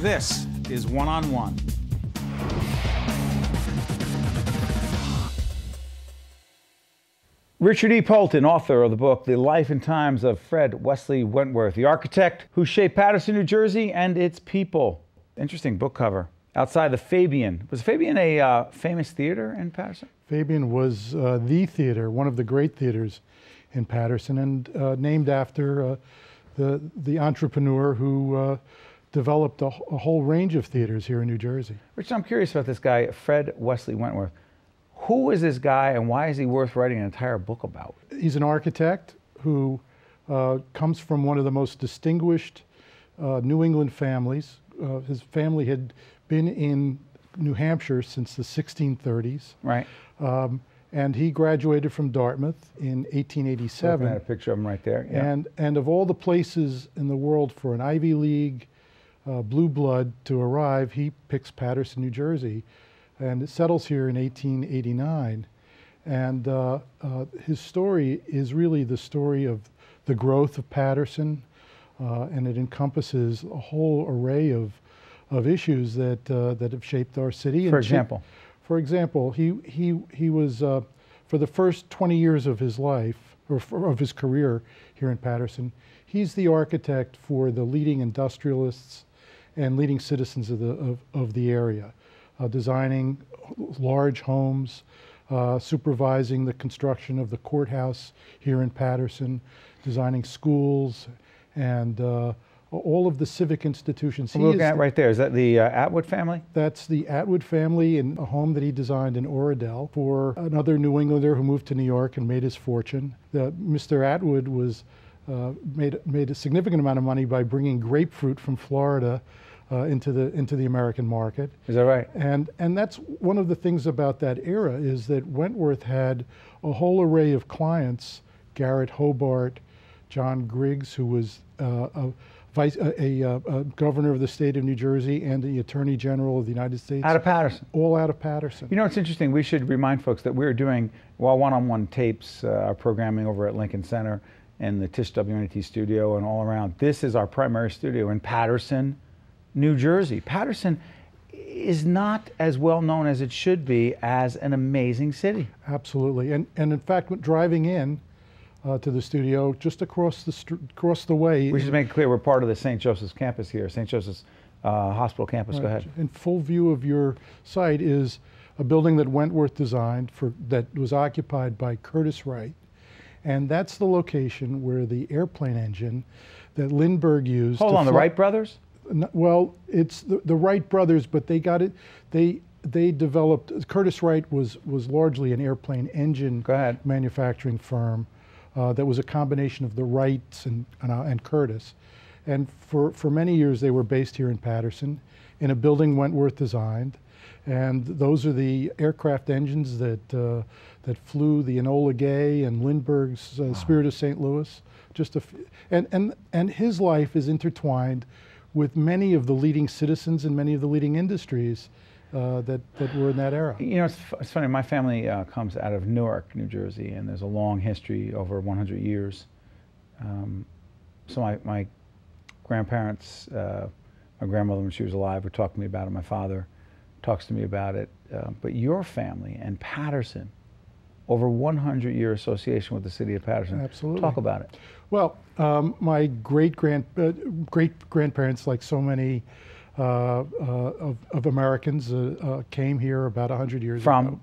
This is One on One. Richard E. Polton, author of the book The Life and Times of Fred Wesley Wentworth, the architect who shaped Paterson, New Jersey and its people. Interesting book cover. Outside the Fabian. Was Fabian a uh, famous theater in Paterson? Fabian was uh, the theater, one of the great theaters in Paterson, and uh, named after uh, the, the entrepreneur who uh, developed a, a, whole range of theaters here in New Jersey. Richard, I'm curious about this guy, Fred Wesley Wentworth. Who is this guy and why is he worth writing an entire book about? He's an architect who uh, comes from one of the most distinguished uh, New England families. Uh, his family had been in New Hampshire since the 1630s. Right. Um, and he graduated from Dartmouth in 1887. I had a picture of him right there. Yeah. And, and of all the places in the world for an Ivy League uh, blue blood to arrive, he picks Paterson, New Jersey, and it settles here in 1889. And uh, uh, his story is really the story of the growth of Paterson, uh, and it encompasses a whole array of, of issues that, uh, that have shaped our city. For example? For example, he, he, he was, uh, for the first 20 years of his life, or of his career here in Paterson, he's the architect for the leading industrialists and leading citizens of the, of, of the area uh, designing large homes, uh, supervising the construction of the courthouse here in Paterson, designing schools, and uh, all of the civic institutions. We're looking at right there. Is that the uh, Atwood family? That's the Atwood family in a home that he designed in Oradell for another New Englander who moved to New York and made his fortune. The, Mr. Atwood was uh, made made a significant amount of money by bringing grapefruit from Florida uh, into the into the American market. Is that right? And and that's one of the things about that era is that Wentworth had a whole array of clients: Garrett Hobart, John Griggs, who was uh, a vice a, a, a, governor of the state of New Jersey and the Attorney General of the United States. Out of Paterson. All out of Paterson. You know, it's interesting. We should remind folks that we're doing while one-on-one tapes, uh, our programming over at Lincoln Center and the Tisch WNET studio and all around. This is our primary studio in Paterson, New Jersey. Paterson is not as well known as it should be as an amazing city. Absolutely, and and in fact, driving in uh, to the studio, just across the across the way. We should make it clear we're part of the St. Joseph's campus here, St. Joseph's uh, Hospital campus. Right. Go ahead. In full view of your site is a building that Wentworth designed for that was occupied by Curtiss Wright, and that's the location where the airplane engine that Lindbergh used. Hold on, the Wright brothers well, it's the, the Wright brothers, but they got it. They they developed. Curtiss Wright was was largely an airplane engine manufacturing firm uh, that was a combination of the Wrights and and, uh, and, Curtiss. And for for many years they were based here in Paterson, in a building Wentworth designed, and those are the aircraft engines that uh, that flew the Enola Gay and Lindbergh's uh, wow. Spirit of St. Louis. Just a, and and and his life is intertwined with many of the leading citizens and many of the leading industries uh, that, that were in that era. You know, it's, it's funny, my family uh, comes out of Newark, New Jersey, and there's a long history over 100 years. Um, so my, my grandparents, uh, my grandmother when she was alive would talk to me about it, my father talks to me about it. Uh, but your family and Paterson, over 100 year association with the city of Paterson. Absolutely. Talk about it. Well, um, my great grand uh, great grandparents, like so many uh, uh, of, of, Americans, uh, uh, came here about 100 years from? ago.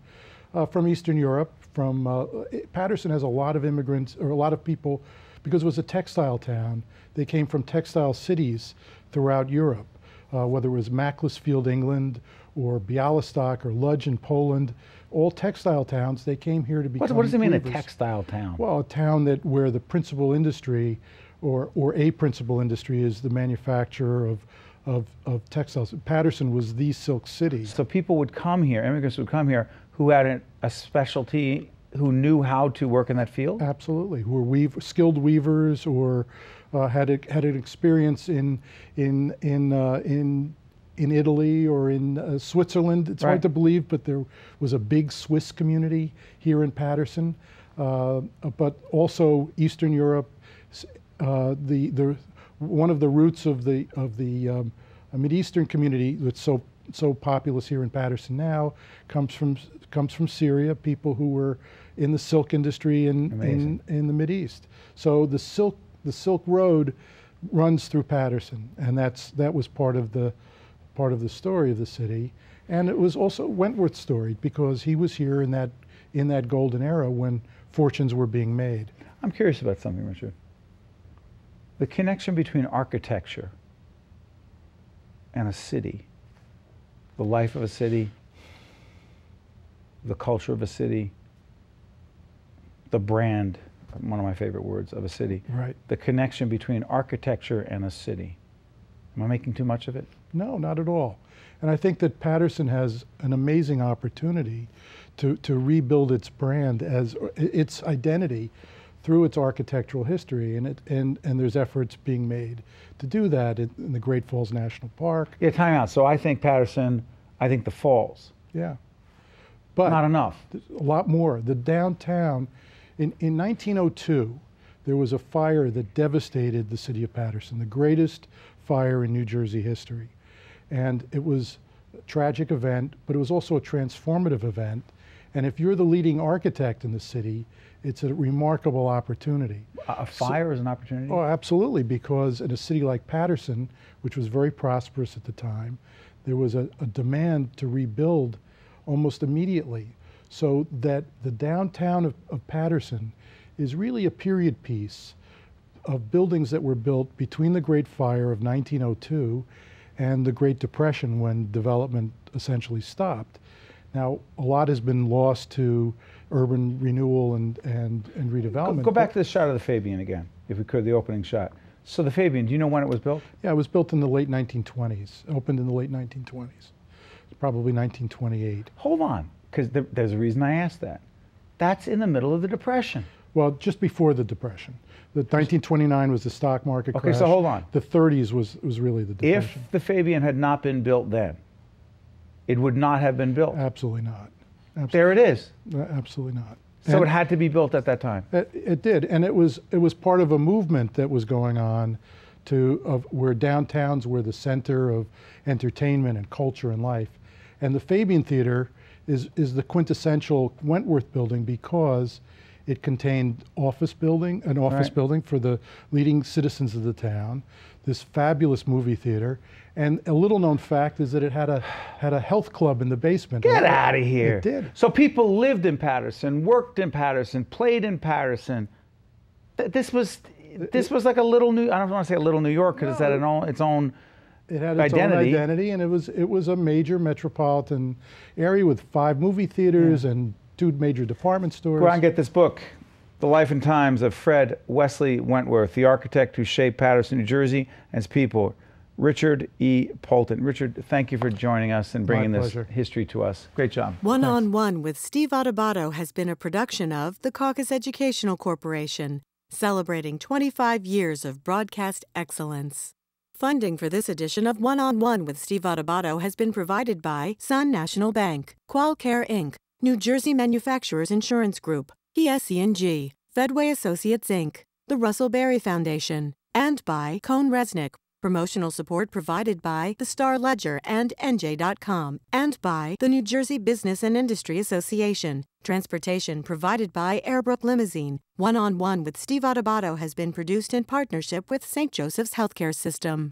Uh, from Eastern Europe. From Paterson has a lot of immigrants or a lot of people because it was a textile town. They came from textile cities throughout Europe, whether it was Macclesfield, England, or Bialystok or Lodz in Poland all textile towns. They came here to become. What, what does it mean, a textile town? Well, a town that where the principal industry, or or a principal industry, is the manufacture of. Of, of textiles. Paterson was the silk city. So people would come here, immigrants would come here who had a, a specialty, who knew how to work in that field? Absolutely, who were weave, skilled weavers or uh, had, a, had an experience in, in, in, uh, in in Italy or in uh, Switzerland. It's right. hard to believe, but there was a big Swiss community here in Paterson, uh, but also Eastern Europe. Uh, the, the, one of the roots of the, of the um, Mideastern community that's so so populous here in Paterson now comes from comes from Syria, people who were in the silk industry in in, in the East. So the silk the Silk Road runs through Paterson, and that's that was part of the part of the story of the city. And it was also Wentworth's story because he was here in that in that golden era when fortunes were being made. I'm curious about something, Richard. The connection between architecture and a city, the life of a city, the culture of a city, the brand, one of my favorite words, of a city. Right. The connection between architecture and a city. Am I making too much of it? No, not at all. And I think that Paterson has an amazing opportunity to, to rebuild its brand as its identity through its architectural history, and, it, and, and there's efforts being made to do that in, in, the Great Falls National Park. Yeah, time out. So I think Paterson, I think the Falls. Yeah. But not enough. A lot more. The downtown, in, in 1902, there was a fire that devastated the city of Paterson, the greatest fire in New Jersey history. And it was a tragic event, but it was also a transformative event. And if you're the leading architect in the city, it's a remarkable opportunity. A fire so, is an opportunity? Oh, absolutely, because in a city like Paterson, which was very prosperous at the time, there was a, a demand to rebuild almost immediately. So that the downtown of, of Paterson is really a period piece of buildings that were built between the Great Fire of 1902 and the Great Depression when development essentially stopped. Now, a lot has been lost to urban renewal and, and, and redevelopment. Go, go back to the shot of the Fabian again, if we could, the opening shot. So the Fabian, do you know when it was built? Yeah, it was built in the late 1920s, opened in the late 1920s, probably 1928. Hold on, because there, there's a reason I asked that. That's in the middle of the Depression. Well, just before the Depression. The 1929 was the stock market okay, crash. so hold on. The 30s was, was really the Depression. If the Fabian had not been built then, it would not have been built. Absolutely not. Absolutely. There it is. Uh, absolutely not. So and it had to be built at that time. It, it, did, and it was it was part of a movement that was going on, to of where downtowns were the center of entertainment and culture and life, and the Fabian Theater is is the quintessential Wentworth building because it contained office building, an office right. building for the leading citizens of the town, this fabulous movie theater, and a little known fact is that it had a had a health club in the basement. Get out of here. It did. So people lived in Paterson, worked in Paterson, played in Paterson. This was this was like a little new. I don't want to say a little New York because no. it had an own, its own. It had its identity. own identity, and it was it was a major metropolitan area with five movie theaters yeah. and two major department stores. Go out and get this book. The Life and Times of Fred Wesley Wentworth, the architect who shaped Paterson, New Jersey, and its people. Richard E. Polton. Richard, thank you for joining us and bringing this history to us. Great job. One on One with Steve Adubato has been a production of the Caucus Educational Corporation, celebrating 25 years of broadcast excellence. Funding for this edition of One on One with Steve Adubato has been provided by Sun National Bank, Qualcare Inc., New Jersey Manufacturers Insurance Group, PSE&G, Fedway Associates Inc., the Russell Berrie Foundation, and by Cone CohnReznick Promotional support provided by the Star Ledger and NJ.com, and by the New Jersey Business and Industry Association. Transportation provided by Airbrook Limousine. One on One with Steve Adubato has been produced in partnership with St. Joseph's Healthcare System.